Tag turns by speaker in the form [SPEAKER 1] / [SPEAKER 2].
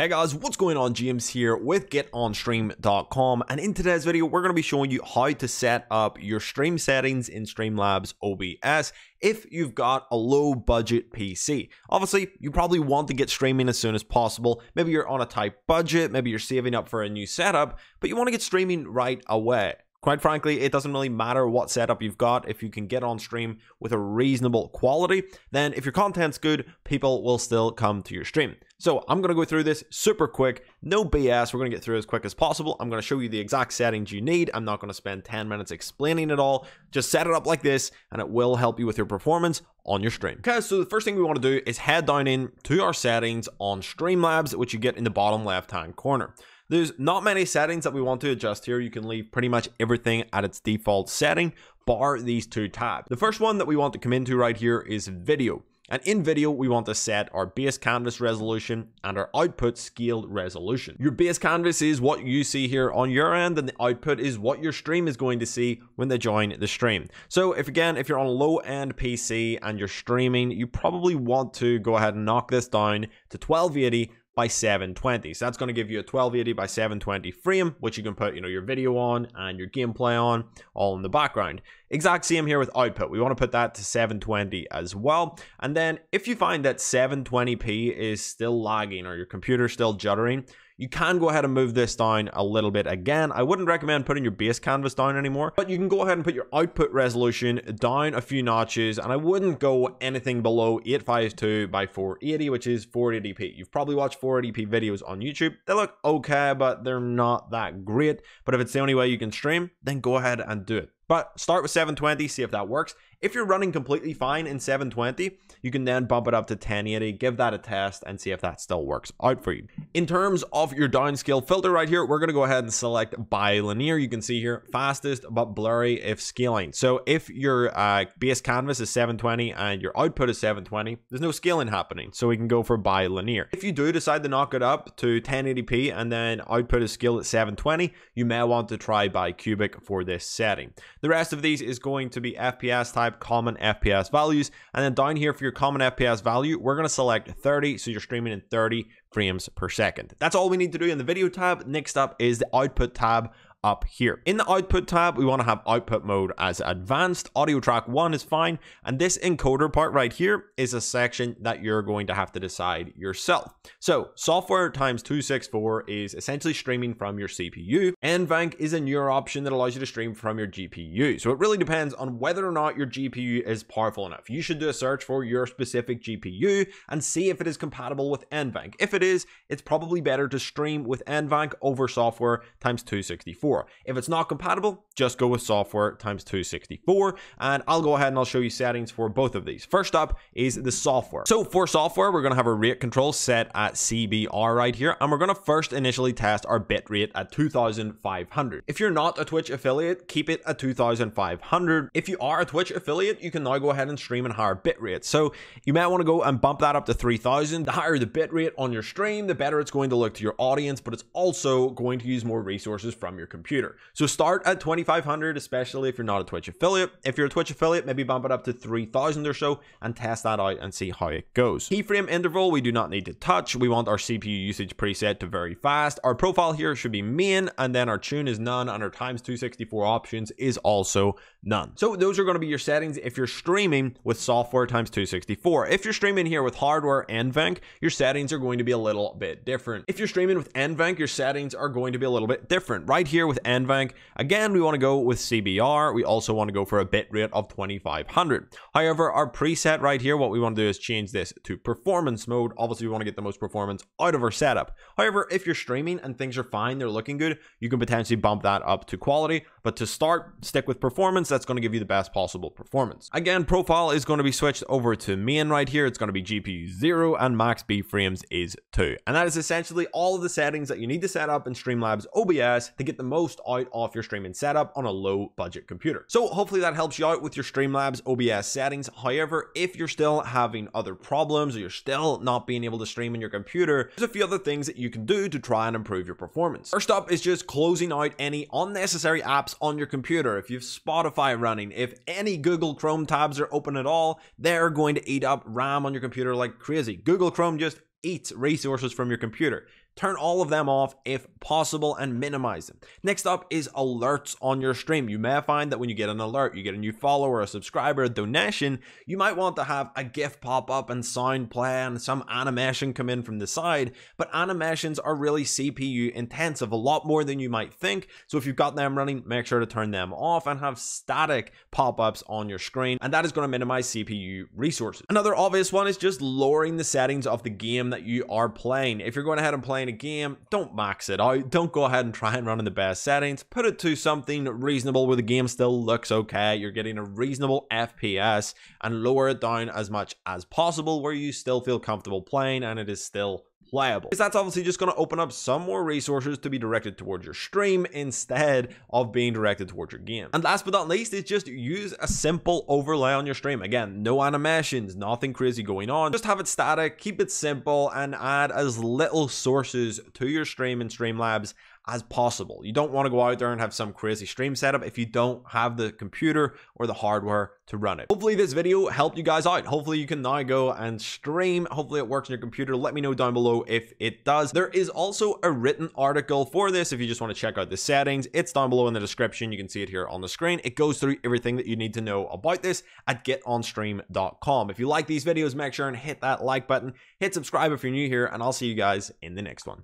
[SPEAKER 1] Hey guys, what's going on? James here with getonstream.com and in today's video we're going to be showing you how to set up your stream settings in Streamlabs OBS if you've got a low budget PC. Obviously, you probably want to get streaming as soon as possible. Maybe you're on a tight budget, maybe you're saving up for a new setup, but you want to get streaming right away. Quite frankly, it doesn't really matter what setup you've got. If you can get on stream with a reasonable quality, then if your content's good, people will still come to your stream. So I'm going to go through this super quick, no BS. We're going to get through as quick as possible. I'm going to show you the exact settings you need. I'm not going to spend 10 minutes explaining it all. Just set it up like this and it will help you with your performance on your stream. Okay, so the first thing we want to do is head down in to our settings on Streamlabs, which you get in the bottom left hand corner. There's not many settings that we want to adjust here. You can leave pretty much everything at its default setting, bar these two tabs. The first one that we want to come into right here is video. And in video, we want to set our base canvas resolution and our output scaled resolution. Your base canvas is what you see here on your end, and the output is what your stream is going to see when they join the stream. So if again, if you're on a low end PC and you're streaming, you probably want to go ahead and knock this down to 1280 by 720. So that's going to give you a 1280 by 720 frame, which you can put, you know, your video on and your gameplay on all in the background. Exact same here with output. We want to put that to 720 as well. And then if you find that 720p is still lagging or your computer still juddering, you can go ahead and move this down a little bit again. I wouldn't recommend putting your base canvas down anymore, but you can go ahead and put your output resolution down a few notches, and I wouldn't go anything below 852 by 480, which is 480p. You've probably watched 480p videos on YouTube. They look okay, but they're not that great. But if it's the only way you can stream, then go ahead and do it. But start with 720, see if that works. If you're running completely fine in 720, you can then bump it up to 1080, give that a test, and see if that still works out for you. In terms of your downscale filter right here, we're going to go ahead and select bilinear. You can see here, fastest but blurry if scaling. So if your uh, base canvas is 720 and your output is 720, there's no scaling happening. So we can go for bilinear. If you do decide to knock it up to 1080p and then output is scaled at 720, you may want to try bicubic for this setting. The rest of these is going to be FPS type common FPS values. And then down here for your common FPS value, we're going to select 30. So you're streaming in 30 frames per second. That's all we need to do in the video tab. Next up is the output tab up here. In the output tab, we want to have output mode as advanced. Audio track 1 is fine. And this encoder part right here is a section that you're going to have to decide yourself. So software times 264 is essentially streaming from your CPU. And NVENC is a newer option that allows you to stream from your GPU. So it really depends on whether or not your GPU is powerful enough. You should do a search for your specific GPU and see if it is compatible with NVENC. If it is, it's probably better to stream with NVENC over software times 264. If it's not compatible, just go with software times 264. And I'll go ahead and I'll show you settings for both of these. First up is the software. So for software, we're going to have a rate control set at CBR right here. And we're going to first initially test our bit rate at 2500. If you're not a Twitch affiliate, keep it at 2500. If you are a Twitch affiliate, you can now go ahead and stream in higher bit rate. So you might want to go and bump that up to 3000. The higher the bit rate on your stream, the better it's going to look to your audience, but it's also going to use more resources from your computer computer. So start at 2500, especially if you're not a Twitch affiliate. If you're a Twitch affiliate, maybe bump it up to 3000 or so and test that out and see how it goes. Keyframe interval, we do not need to touch. We want our CPU usage preset to very fast. Our profile here should be main, and then our tune is none, and our times 264 options is also none. So those are going to be your settings if you're streaming with software times 264. If you're streaming here with hardware and NVENC, your settings are going to be a little bit different. If you're streaming with NVENC, your settings are going to be a little bit different. Right here with NVENC. Again, we want to go with CBR. We also want to go for a bit rate of 2500. However, our preset right here, what we want to do is change this to performance mode. Obviously, we want to get the most performance out of our setup. However, if you're streaming and things are fine, they're looking good, you can potentially bump that up to quality. But to start, stick with performance. That's going to give you the best possible performance. Again, profile is going to be switched over to main right here. It's going to be GPU 0 and max B frames is 2. And that is essentially all of the settings that you need to set up in Streamlabs OBS to get the most most out of your streaming setup on a low budget computer. So hopefully that helps you out with your Streamlabs OBS settings. However, if you're still having other problems or you're still not being able to stream in your computer, there's a few other things that you can do to try and improve your performance. First up is just closing out any unnecessary apps on your computer. If you have Spotify running, if any Google Chrome tabs are open at all, they're going to eat up RAM on your computer like crazy. Google Chrome just eats resources from your computer. Turn all of them off if possible and minimize them. Next up is alerts on your stream. You may find that when you get an alert, you get a new follower, a subscriber, a donation, you might want to have a GIF pop up and sound play and some animation come in from the side. But animations are really CPU intensive, a lot more than you might think. So if you've got them running, make sure to turn them off and have static pop ups on your screen. And that is going to minimize CPU resources. Another obvious one is just lowering the settings of the game that you are playing. If you're going ahead and playing a game, don't max it out. Don't go ahead and try and run in the best settings. Put it to something reasonable where the game still looks okay. You're getting a reasonable FPS and lower it down as much as possible where you still feel comfortable playing and it is still playable. Because that's obviously just going to open up some more resources to be directed towards your stream instead of being directed towards your game. And last but not least is just use a simple overlay on your stream. Again, no animations, nothing crazy going on. Just have it static, keep it simple, and add as little sources to your stream in Streamlabs as possible. You don't want to go out there and have some crazy stream setup if you don't have the computer or the hardware to run it. Hopefully this video helped you guys out. Hopefully you can now go and stream. Hopefully it works on your computer. Let me know down below if it does. There is also a written article for this if you just want to check out the settings. It's down below in the description. You can see it here on the screen. It goes through everything that you need to know about this at getonstream.com. If you like these videos, make sure and hit that like button. Hit subscribe if you're new here, and I'll see you guys in the next one.